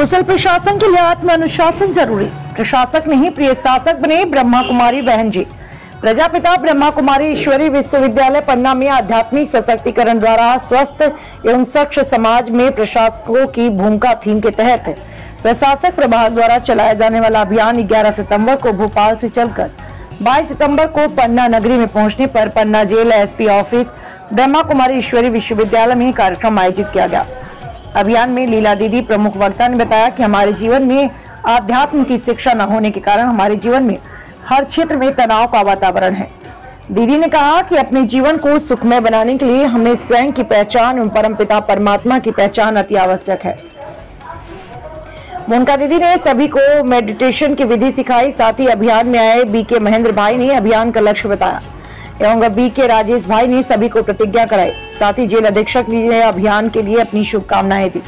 कुशल प्रशासन के लिए आत्म अनुशासन ज़रूरी। प्रशासक नहीं, प्रिय शासक बने ब्रह्मा कुमारी बहन जी प्रजापिता ब्रह्मा कुमारी ईश्वरी विश्वविद्यालय पन्ना में आध्यात्मिक सशक्तिकरण द्वारा स्वस्थ एवं स्वच्छ समाज में प्रशासकों की भूमिका थीम के तहत प्रशासक प्रभाग द्वारा चलाया जाने वाला अभियान 11 सितंबर को भोपाल से चलकर 22 सितंबर को पन्ना नगरी में पहुँचने पर Panna jail SP office Brahma Kumari Ishwari Vishwavidyalaya में कार्यक्रम आयोजित किया गया। अभियान में लीला दीदी प्रमुख वक्ता ने बताया कि हमारे जीवन में आध्यात्म की शिक्षा न होने के कारण हमारे जीवन में हर क्षेत्र में तनाव का वातावरण है। दीदी ने कहा कि अपने जीवन को सुखमय बनाने के लिए हमें स्वयं की पहचान एवं परमपिता परमात्मा की पहचान अति आवश्यक है। मोनिका दीदी ने सभी को मेडिटेशन की विधि सिखाई, साथ ही अभियान में आए बी के महेंद्र भाई ने अभियान का लक्ष्य बताया। एवं बी के राजेश भाई ने सभी को प्रतिज्ञा कराई। साथ ही जेल अधीक्षक ने अभियान के लिए अपनी शुभकामनाएँ दी।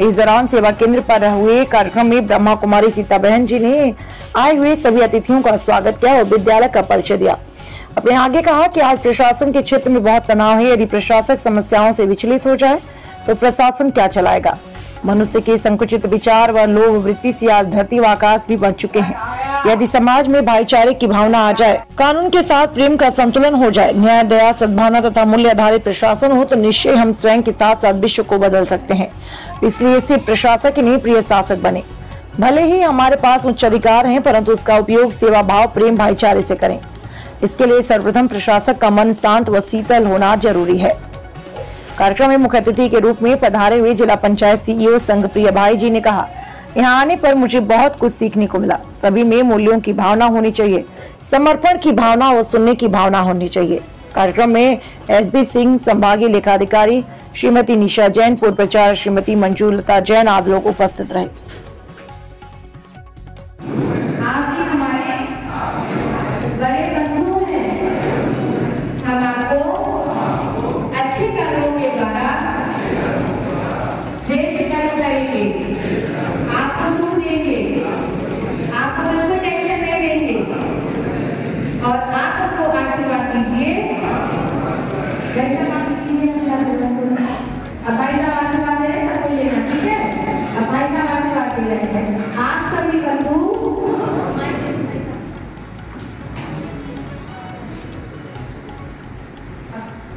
इस दौरान सेवा केंद्र पर हुए कार्यक्रम में ब्रह्मा कुमारी सीता बहन जी ने आए हुए सभी अतिथियों का स्वागत किया और विद्यालय का परिचय दिया। अपने आगे कहा कि आज प्रशासन के क्षेत्र में बहुत तनाव है। यदि प्रशासक समस्याओं से विचलित हो जाए तो प्रशासन क्या चलाएगा? मनुष्य के संकुचित विचार व लोभ वृत्ति से आज धरती व आकाश भी बढ़ चुके हैं। यदि समाज में भाईचारे की भावना आ जाए, कानून के साथ प्रेम का संतुलन हो जाए, न्याय, दया, सद्भावना तथा मूल्य आधारित प्रशासन हो तो निश्चय हम स्वयं के साथ साथ विश्व को बदल सकते हैं। इसलिए सिर्फ़ प्रशासक ही नहीं, प्रिय शासक बने। भले ही हमारे पास उच्च अधिकार हैं, परंतु उसका उपयोग सेवा भाव, प्रेम, भाईचारे से करें। इसके लिए सर्वप्रथम प्रशासक का मन शांत व शीतल होना ज़रूरी है। कार्यक्रम में मुख्य अतिथि के रूप में पधारे हुए जिला पंचायत सीईओ संघ प्रिय भाई जी ने कहा यहाँ आने पर मुझे बहुत कुछ सीखने को मिला। सभी में मूल्यों की भावना होनी चाहिए। समर्पण की भावना और सुनने की भावना होनी चाहिए। कार्यक्रम में एस बी सिंह, संभागीय लेखाधिकारी श्रीमती निशा जैन, पूर्व प्रचार श्रीमती मंजूलता जैन आदि लोग उपस्थित रहे।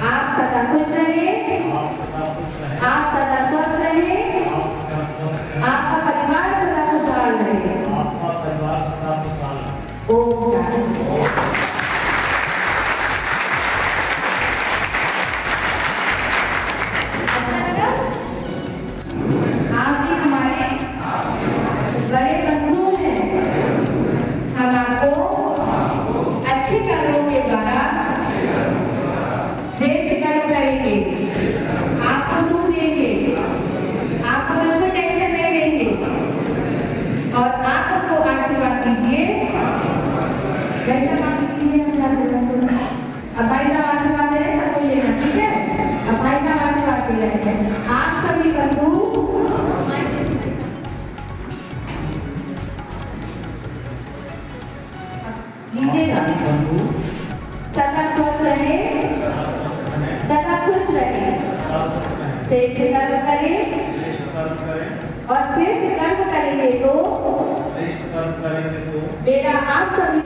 आप सदा खुश रहिए। आप सदा स्वस्थ रहे। आपका परिवार सदा खुशहाल रहे। ओम शांति। सदा स्वस्थ रहे। सदा खुश रहे। श्रेष्ठ कर्म करें। और श्रेष्ठ कर्म करेंगे तो मेरा आप सभी